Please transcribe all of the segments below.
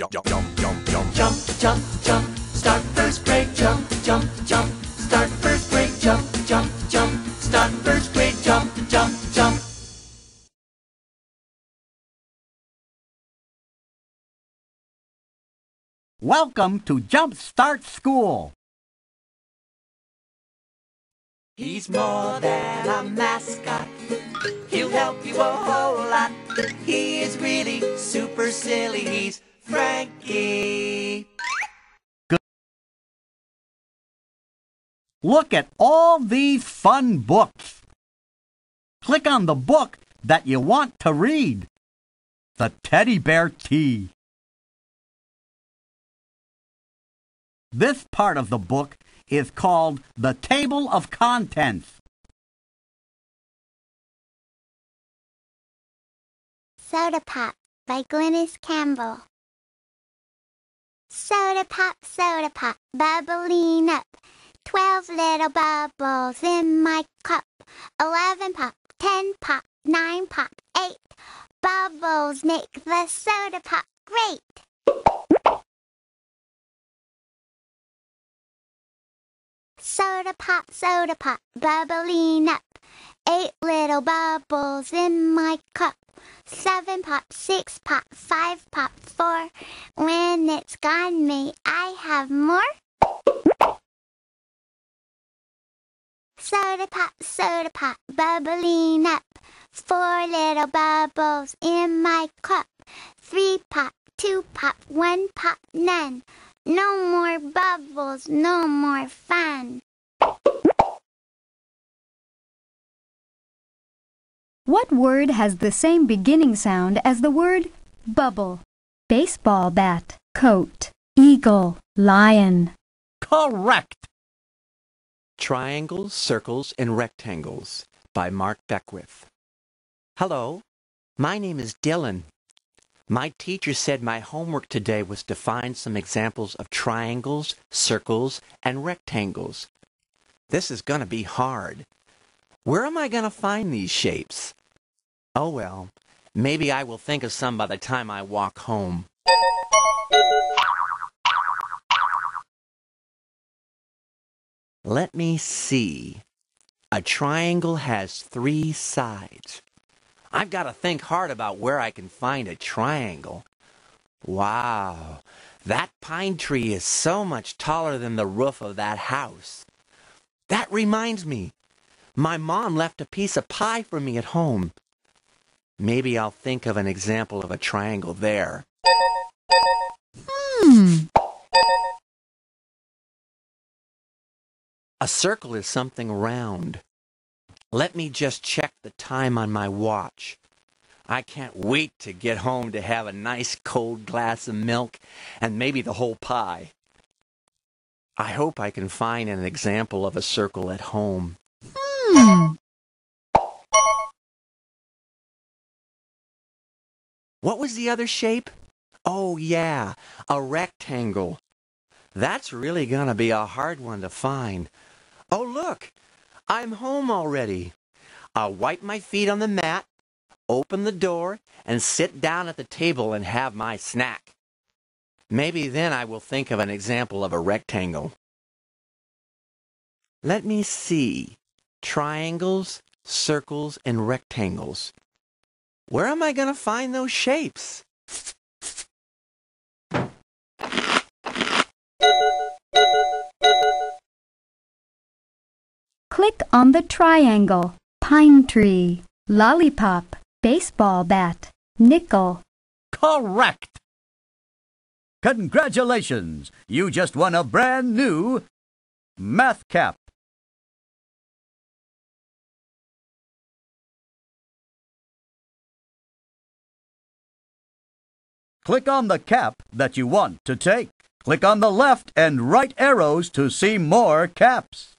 jump, jump, jump, jump, jump. Jump, jump, jump, start first grade. Jump, jump, jump, start first grade. Jump, jump, jump, start first grade. Jump, jump, jump. Welcome to Jump Start School. He's more than a mascot. He'll help you a whole lot. He is really super silly. He's Look at all these fun books. Click on the book that you want to read. The Teddy Bear Tea. This part of the book is called the Table of Contents. Soda Pop by Glynis Campbell. Soda pop, soda pop, bubbling up. Twelve little bubbles in my cup. Eleven pop, ten pop, nine pop, eight. Bubbles make the soda pop great. Soda pop, soda pop, bubbling up. Eight little bubbles in my cup. Seven pop, six pop, five pop, four. When it's gone, may I have more? Soda pop, soda pop, bubbling up. Four little bubbles in my cup. Three pop, two pop, one pop, none. No more bubbles, no more fun. What word has the same beginning sound as the word bubble? Baseball bat, coat, eagle, lion. Correct. Triangles, Circles, and Rectangles by Mark Beckwith. Hello, my name is Dylan. My teacher said my homework today was to find some examples of triangles, circles, and rectangles. This is going to be hard. Where am I going to find these shapes? Oh well, maybe I will think of some by the time I walk home. Let me see. A triangle has three sides. I've got to think hard about where I can find a triangle. Wow, that pine tree is so much taller than the roof of that house. That reminds me, my mom left a piece of pie for me at home. Maybe I'll think of an example of a triangle there. A circle is something round. Let me just check the time on my watch. I can't wait to get home to have a nice cold glass of milk and maybe the whole pie. I hope I can find an example of a circle at home. Hmm. What was the other shape? Oh, yeah, a rectangle. That's really going to be a hard one to find. Oh, look, I'm home already. I'll wipe my feet on the mat, open the door, and sit down at the table and have my snack. Maybe then I will think of an example of a rectangle. Let me see. Triangles, circles, and rectangles. Where am I going to find those shapes? Click on the triangle, pine tree, lollipop, baseball bat, nickel. Correct. Congratulations! You just won a brand new math cap. Click on the cap that you want to take. Click on the left and right arrows to see more caps.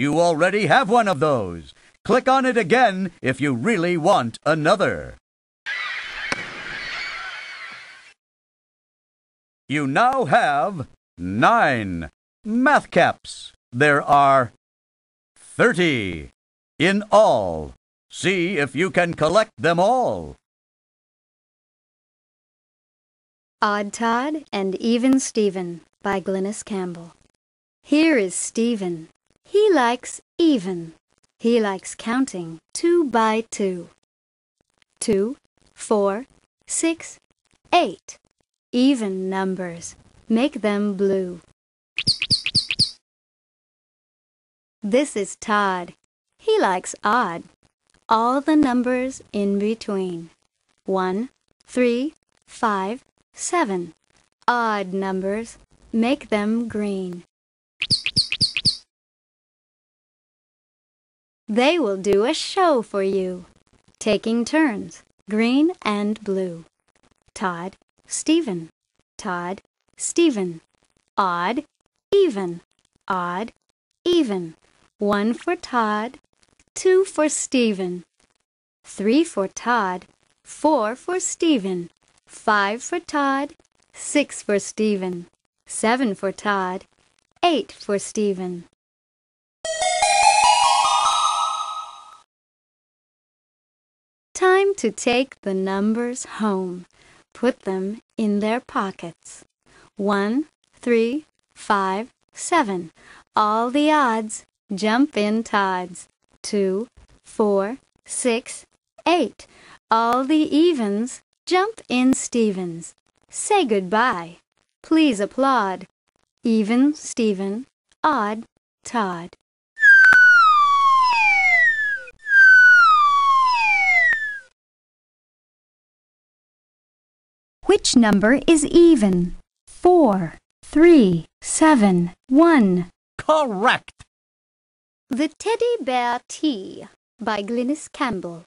You already have one of those. Click on it again if you really want another. You now have nine math caps. There are 30 in all. See if you can collect them all. Odd Todd and Even Stephen by Glynis Campbell. Here is Stephen. He likes even. He likes counting two by two. Two, four, six, eight. Even numbers. Make them blue. This is Todd. He likes odd. All the numbers in between. One, three, five, seven. Odd numbers. Make them green. They will do a show for you, taking turns, green and blue. Todd, Stephen, Todd, Stephen. Odd, even, odd, even. One for Todd, two for Stephen. Three for Todd, four for Stephen. Five for Todd, six for Stephen. Seven for Todd, eight for Stephen. To take the numbers home. Put them in their pockets. One, three, five, seven. All the odds jump in Todd's. Two, four, six, eight. All the evens jump in Stephen's. Say goodbye. Please applaud. Even Stephen, odd Todd. Which number is even? Four, three, seven, one. Correct. The Teddy Bear Tea by Glynis Campbell.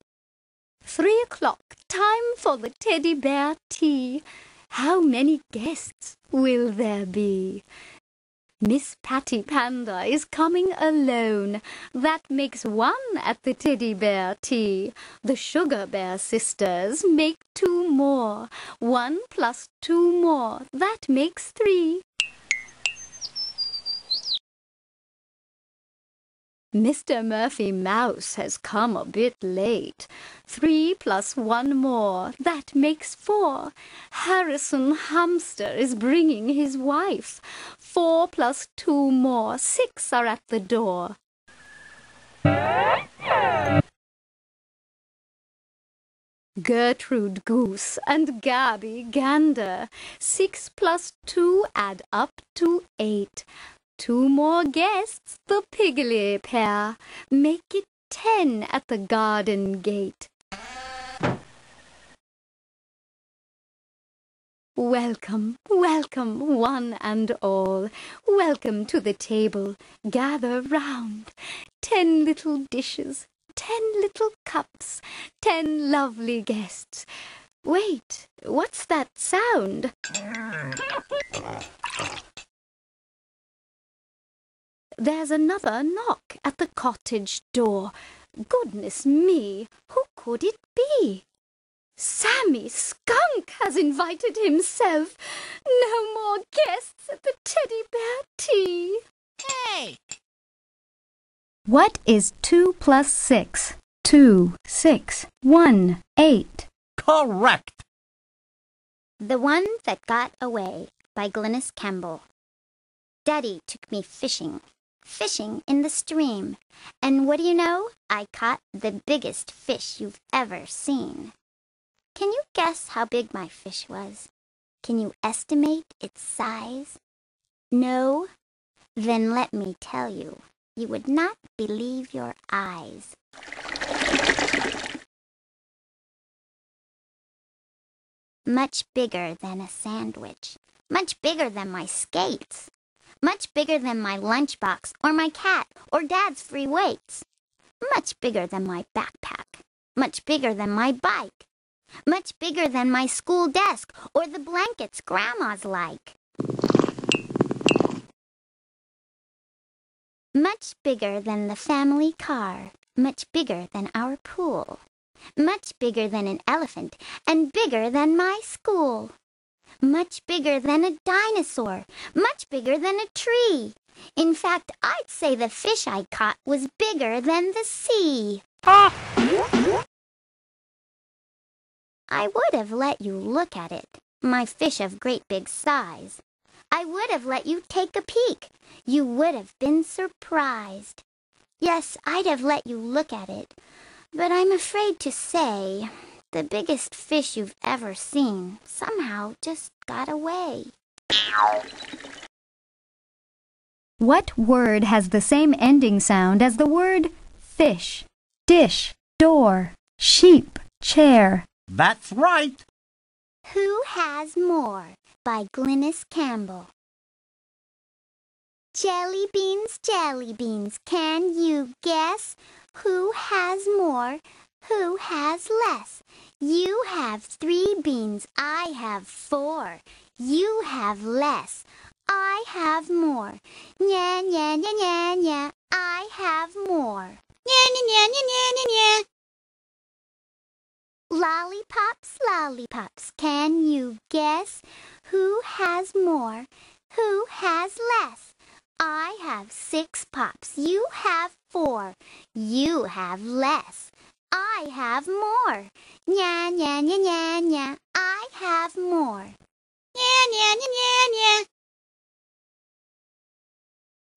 Three o'clock, time for the Teddy Bear Tea. How many guests will there be? Miss Patty Panda is coming alone. That makes one at the Teddy Bear Tea. The Sugar Bear sisters make two more. One plus two more, that makes three. Mr. Murphy Mouse has come a bit late. Three plus one more, that makes four. Harrison Hamster is bringing his wife. Four plus two more, six are at the door. Gertrude Goose and Gabby Gander. Six plus two add up to eight. Two more guests, the Piggly pair. Make it ten at the garden gate. Welcome, welcome, one and all. Welcome to the table. Gather round. Ten little dishes, ten little cups, ten lovely guests. Wait, what's that sound? There's another knock at the cottage door. Goodness me, who could it be? Sammy Skunk has invited himself. No more guests at the teddy bear tea. Hey! What is two plus six? Two, six, one, eight. Correct. The One That Got Away by Glynis Campbell. Daddy took me fishing, fishing in the stream. And what do you know? I caught the biggest fish you've ever seen. Can you guess how big my fish was? Can you estimate its size? No? Then let me tell you. You would not believe your eyes. Much bigger than a sandwich. Much bigger than my skates. Much bigger than my lunchbox or my cat or Dad's free weights. Much bigger than my backpack. Much bigger than my bike. Much bigger than my school desk or the blankets Grandma's like. Much bigger than the family car. Much bigger than our pool. Much bigger than an elephant and bigger than my school. Much bigger than a dinosaur. Much bigger than a tree. In fact, I'd say the fish I caught was bigger than the sea. I would have let you look at it, my fish of great big size. I would have let you take a peek. You would have been surprised. Yes, I'd have let you look at it. But I'm afraid to say, the biggest fish you've ever seen somehow just got away. What word has the same ending sound as the word fish, dish, door, sheep, chair? That's right. Who Has More by Glynis Campbell. Jelly beans, jelly beans, can you guess who has more, who has less? You have three beans, I have four. You have less, I have more. Nya, nya, nya, nya, nya, I have more. Nya, nya, nya, nya, nya, nya, nya. Lollipops, lollipops, can you guess who has more, who has less? I have six pops, you have four, you have less. I have more. Nya, nya, nya, nya, nya, I have more. Nya, nya, nya, nya, nya.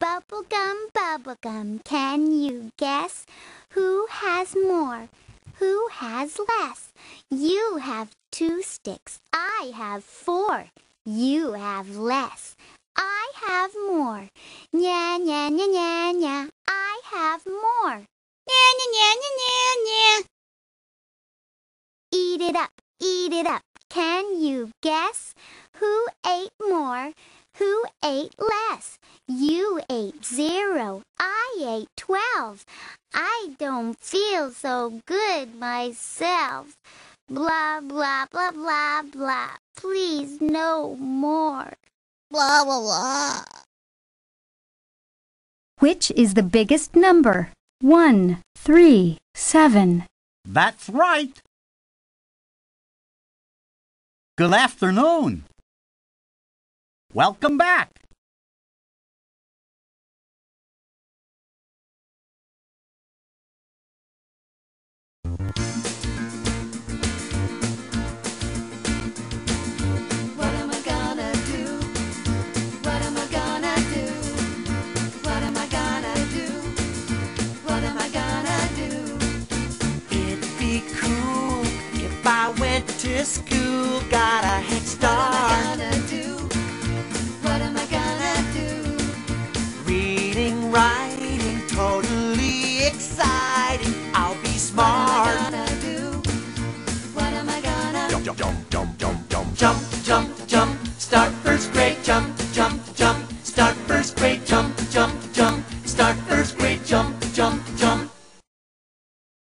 Bubblegum, bubblegum, can you guess who has more? Who has less? You have two sticks. I have four. You have less. I have more. Nya, nya, nya, nya, nya. I have more. Nya, nya, nya, nya, nya, nya. Eat it up, eat it up. Can you guess who ate more? Who ate less? You ate zero. I ate twelve. I don't feel so good myself. Blah, blah, blah, blah, blah. Please, no more. Blah, blah, blah. Which is the biggest number? One, three, seven. That's right. Good afternoon. Welcome back.